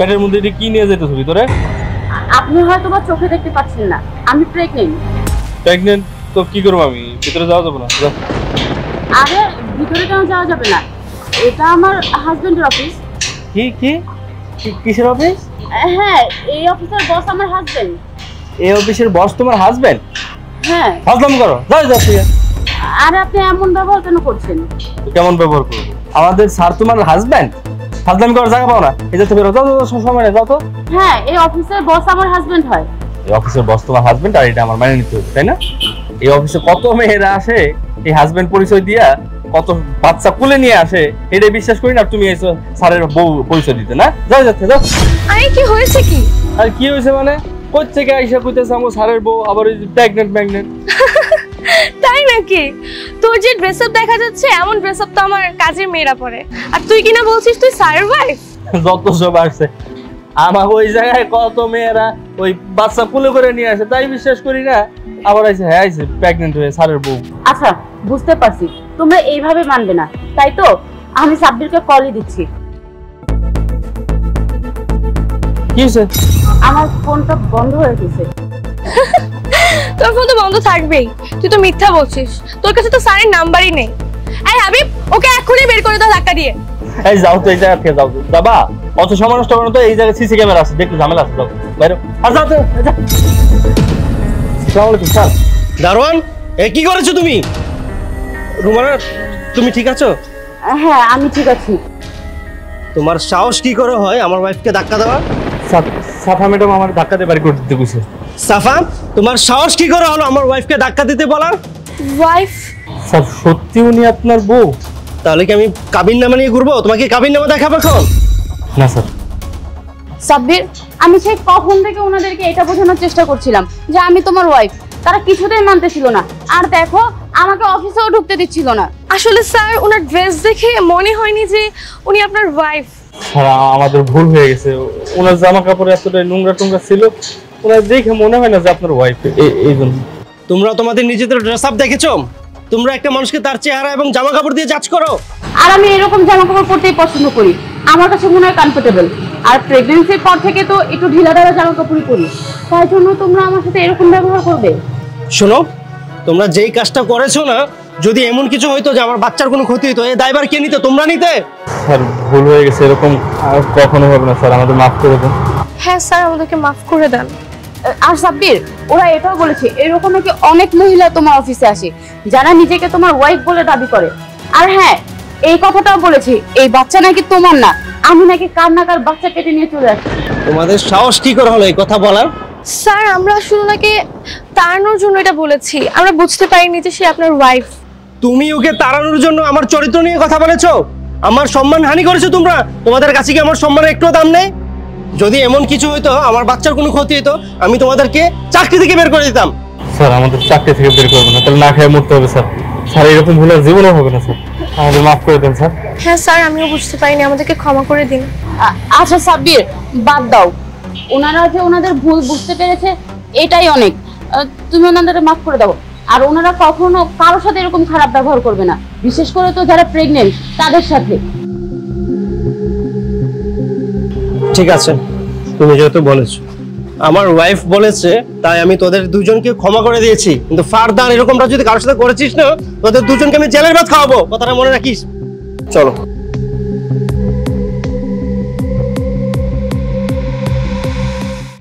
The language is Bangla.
পেটের মধ্যে এটা কি নিয়ে যেতেছ ভিতরে? আপনি হয়তো বা চোখে দেখতে পাচ্ছেন না আমি প্রেগনেন্ট প্রেগনেন্ট তো কি করব আমি? ভিতরে যাওয়া যাব না? যাও। আরে ভিতরে কেন যাওয়া যাবে না? এটা আমার হাজবেন্ডের অফিস কি কি? কিসের অফিস হ্যাঁ এই অফিসের বস আমার হাজবেন্ড এই অফিসের বস তোমার হাজবেন্ড হ্যাঁ। হজম করো যাও যাও আছে। আর আপনি এমন ব্যবহার কেন করছেন? কেমন ব্যবহার করব? আমাদের স্যার তোমার হাজবেন্ড হাজবেন্ড করার জায়গা পাও না? এই যে তুমি যাও যাও, সময় নেই, যাও তো? হ্যাঁ এই অফিসের বস আমার হাজবেন্ড হয়। এই অফিসের বস তোমার হাজবেন্ড আর এটা আমার মানে নিতে হবে তাই না? এই অফিসে কত মেয়েরা আসে এই হাজবেন্ড পরিচয় দিয়া কত বাচ্চা কুলে নিয়ে আসে এটা বিশ্বাস করি না তুমি এসো স্যারের বউ পরিচয় দিতে না? যাও যাচ্ছে যাও। আরে কি হয়েছে কি? আর কি হয়েছে মানে? কোথ থেকে আইসা কইতেছে আমার স্যারের বউ আবার ওই প্রেগনেন্ট প্রেগনেন্ট তাই নাকি? তোর যে ড্রেস আপ দেখা যাচ্ছে এমন ড্রেস আপ তো আমার কাজের মেয়েরা পরে। আর তুই কিনা বলছিস তুই ওয়াইফ যত সব আসছে আমার ওই জায়গায় কত মেয়েরা ওই বাচ্চা কুলে করে নিয়ে আসে তাই বিশ্বাস করি না। আবার আইসে হ্যাঁ আইসে প্রেগনেন্ট হয়ে স্যারের বউ। আচ্ছা বুঝতে পারছি। তোমরা এইভাবে মানবে না। তাই তো আমি সাব্বিরকে কলই দিচ্ছি। কি হয়েছে আমার ফোনটা বন্ধ হয়ে গেছে। তোর ফোন তো বন্ধ থাকবেই। তুই তো মিথ্যা বলছিস। তোর কাছে তো স্যারের নাম্বারই নেই। আরে হাবিব ওকে এক্ষুনি বের করে দাও ধাক্কা দিয়ে। এই যাও তো এই জায়গা থেকে যাও বাবা অত সময় নষ্ট করো তো এই জায়গায় সিসি ক্যামেরা আছে। দেখতে ঝামেলা আছে যাও। বাইরে। আর যাও তো যাও। আসসালামু আলাইকুম স্যার। দারোয়ান এ কি করেছ তুমি? রুমানা তুমি ঠিক আছো? হ্যাঁ আমি ঠিক আছি। তোমার সাহস কি করে হয় আমার ওয়াইফকে ধাক্কা দেওয়া সাফ- ম্যাডাম আমার ধাক্কাতে বাড়ি করে দিতে কইছে সাফা তোমার সাহস কি করে হলো আমার ওয়াইফকে ধাক্কা দিতে বলার? ওয়াইফ স্যার সত্যি উনি আপনার বউ? তাহলে কি আমি কাবিন নামা নিয়ে ঘুরবো? তোমাকে কাবিন নামা দেখাবো এখন? না স্যার। সাব্বির আমি সেই কখন থেকে ওনাদেরকে এটা বোঝানোর চেষ্টা করছিলাম যে আমি তোমার ওয়াইফ তারা কিছুতেই মানতেছিল না। আর দেখো আমাকে অফিসেও ঢুকতে দিচ্ছিল না। আসলে স্যার ওনার ড্রেস দেখে মনে হয়নি যে উনি আপনার ওয়াইফ আমাদের ভুল হয়ে গেছে। ওনার জামা কাপড় এতটাই নোংরা টোংরা ছিল ওনার দেখে মনে হয় না যে আপনার ওয়াইফ এই জন্য। তোমরা তোমাদের নিজেদের ড্রেস আপ দেখেছ? তোমরা একটা মানুষকে তার চেহারা এবং জামা কাপড় দিয়ে জাজ করো। আর আমি এরকম জামা কাপড় পরতেই পছন্দ করি। আমার কাছে মনে হয় কমফোর্টেবল আর প্রেগনেন্সির পর থেকে তো একটু ঢিলা ঢালা জামা কাপড়ই পরি। তাই জন্য তোমরা আমার সাথে এরকম ব্যবহার করবে? শোনো তোমরা যেই কাজটা করেছ না যদি এমন কিছু হইতো যে আমার বাচ্চার কোনো ক্ষতি হতো এই দায়বার কে নিতে? তোমরা নিতে? স্যার ভুল হয়ে গেছে এরকম আর কখনো হবে না স্যার আমাদের মাফ করে দেন। হ্যাঁ স্যার আমাদেরকে মাফ করে দেন। আর সাব্বির ওরা এটাও বলেছে এরকম নাকি অনেক মহিলা তোমার অফিসে আসে যারা নিজেকে তোমার ওয়াইফ বলে দাবি করে। আর হ্যাঁ এই কথাটাও বলেছে এই বাচ্চা নাকি তোমার না আমি নাকি কার না কার বাচ্চা কেটে নিয়ে চলে আসছি। তোমাদের সাহস কি করে হলো এই কথা বলার? স্যার আমরা আসলে ওনাকে তাড়ানোর জন্য এটা বলেছি আমরা বুঝতে পারিনি যে সে আপনার ওয়াইফ তুমি ওকে তাড়ানোর জন্য আমার চরিত্র নিয়ে কথা বলেছ? আমার সম্মান হানি করেছ তোমরা? তোমাদের কাছে কি আমার সম্মানের একটু দাম নেই? যদি এমন কিছু হইতো আমার বাচ্চার কোনো ক্ষতি হতো আমি তোমাদেরকে চাকরি থেকে বের করে দিতাম। স্যার আমাদের চাকরি থেকে বের করবেন না। তাহলে না খেয়ে মরতে হবে স্যার। স্যার এরকম ভুল আর জীবনেও হবে না স্যার। আমাদের মাফ করে দেন স্যার। হ্যাঁ স্যার আমিও বুঝতে পারিনি। আমাদেরকে ক্ষমা করে দিন। আচ্ছা সাব্বির বাদ দাও। ওনারা যে ওনাদের ভুল বুঝতে পেরেছে এটাই অনেক। তুমি ওনাদের মাফ করে দাও। আর ওনারা কখনো কারোর সাথে এরকম খারাপ ব্যবহার করবে না। বিশেষ করে তো যারা প্রেগনেন্ট তাদের সাথে। ঠিক আছে। তুমি যেহেতু বলেছ। আমার ওয়াইফ বলেছে, তাই আমি তোদের দুজনকে ক্ষমা করে দিয়েছি। কিন্তু ফারদার এরকমটা যদি কারোর সাথে করেছিস না, তোদের দুজনকে আমি জেলের ভাত খাওয়াবো। কথাটা মনে রাখিস? চলো।